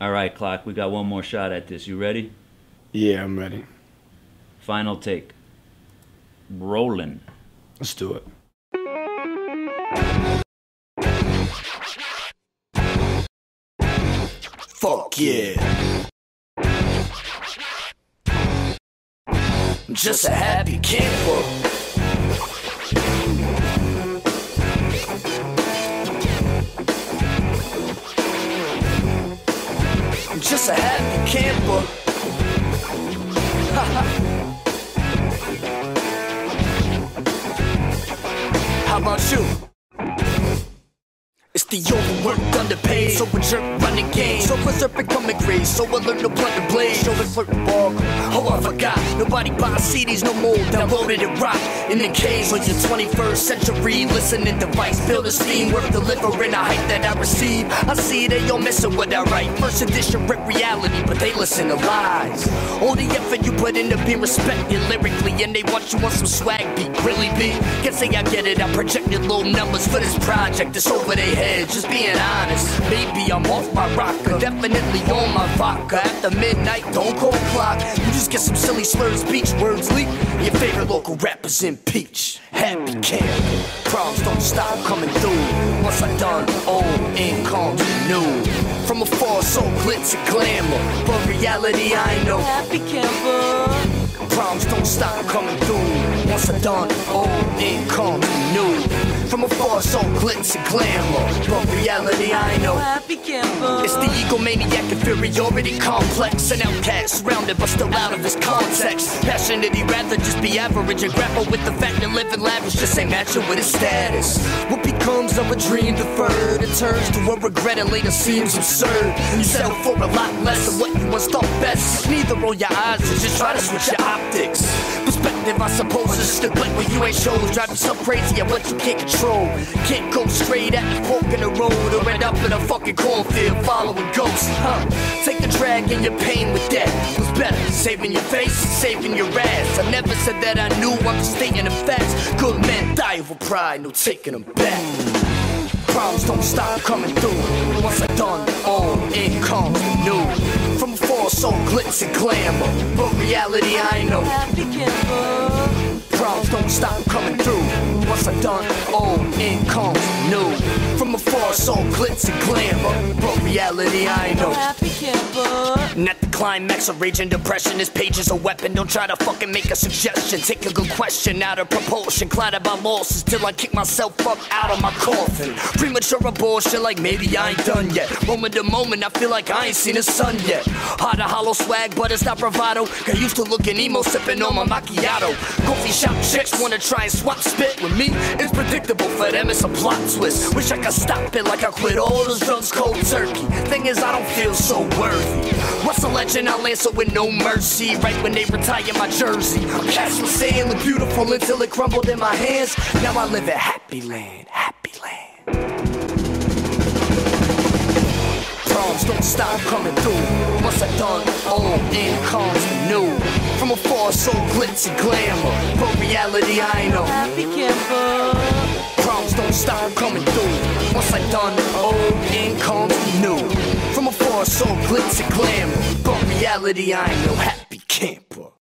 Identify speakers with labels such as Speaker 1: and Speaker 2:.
Speaker 1: All right, Klok. We got one more shot at this. You ready?
Speaker 2: Yeah, I'm ready.
Speaker 1: Final take. Rolling.
Speaker 2: Let's do it.
Speaker 3: Fuck yeah. Just a happy camper. A happy camper. How about you? The overworked, underpaid, so a jerk running game. So for serpent coming crazy, so I learn to blunt the blade. Show it flirt ball. Oh, I forgot. Nobody buys CDs no more. Downloaded it rock in the cage on your 21st century. Listening device, build a steam worth delivering the hype that I receive. I see they all messing with that right. First edition rip reality, but they listen to lies. All the effort you put into being respected lyrically, and they want you on some swag beat. Really be? Can't say I get it. I projected low numbers for this project. It's over their head. Just being honest. Maybe I'm off my rocker. Definitely on my vodka. After midnight, don't call Klok. You just get some silly slurs, beach words leak. Your favorite local rappers in peach. Happy camp. Problems don't stop coming through. Once I done old income new. From afar, so glitz and glamour. But reality, I know.
Speaker 4: Happy camper.
Speaker 3: Problems don't stop coming through. Once I done old income new. From afar, so glitz and glamour. But reality, I know. It's the egomaniac inferiority complex. An outcast surrounded but still out of his context. Passionate, he'd rather just be average and grapple with the fact that living lavish just ain't matching with his status. What becomes of a dream deferred? It turns to a regret and later seems absurd. You settle for a lot less than what you once thought best. Neither roll your eyes, just try to switch your optics. Perspective, I suppose, just a glint when you ain't shows. Drive yourself crazy at what you can't control. Can't go straight at the fork in the road or end up in a fucking cornfield following ghosts. Huh? Take the drag and your pain with that. What's better, saving your face, saving your ass? I never said that I knew, I'm just stating the facts. Good men die over pride, no taking them back. Problems don't stop coming through. Once I'm done, all it comes new. From afar, so glitz and glamour. But reality, I know. Problems don't stop coming through. Once I'm done, all it comes new. From afar, so glitz and glamour. But reality, I know.
Speaker 4: Happy camper.
Speaker 3: And at the climax of rage and depression, this page is a weapon. Don't try to fucking make a suggestion. Take a good question out of proportion. Clouded by losses till I kick myself up out of my coffin. Premature abortion, like maybe I ain't done yet. Moment to moment, I feel like I ain't seen the sun yet. Hard to hollow swag, but it's not bravado. Got used to looking emo, sipping on my macchiato. Coffee shop chicks wanna try and swap spit with me. It's predictable for them, it's a plot twist. Wish I could stop it like I quit all those drugs cold turkey. Thing is, I don't feel so worthy. What's a legend? I'll answer with no mercy. Right when they retire my jersey. Cats was saying look beautiful until it crumbled in my hands. Now I live in happy land, happy land. Problems don't stop coming through. Once I done, old incomes new. From afar, so glitz and glamour. But reality, I know.
Speaker 4: Happy camper.
Speaker 3: Problems don't stop coming through. Once I done, oh, old incomes new. From afar, so glitz and glamour. But reality, I ain't no Happy camper.